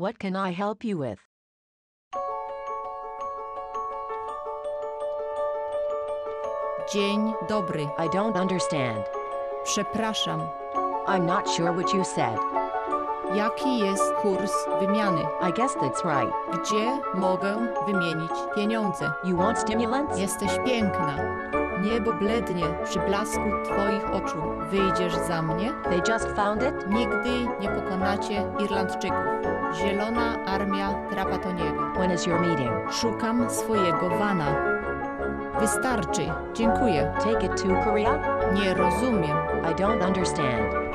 What can I help you with? Dzień dobry. I don't understand. Przepraszam. I'm not sure what you said. Jaki jest kurs wymiany? I guess that's right. Gdzie mogę wymienić pieniądze? You want stimulants? Jesteś piękna. Niebo blednie przy blasku Twoich oczu. Wyjdziesz za mnie? They just found it? Nigdy nie pokonacie Irlandczyków. Zielona armia Trapatoniego. When is your meeting? Szukam swojego wana. Wystarczy. Dziękuję. Take it to Korea? Nie rozumiem. I don't understand.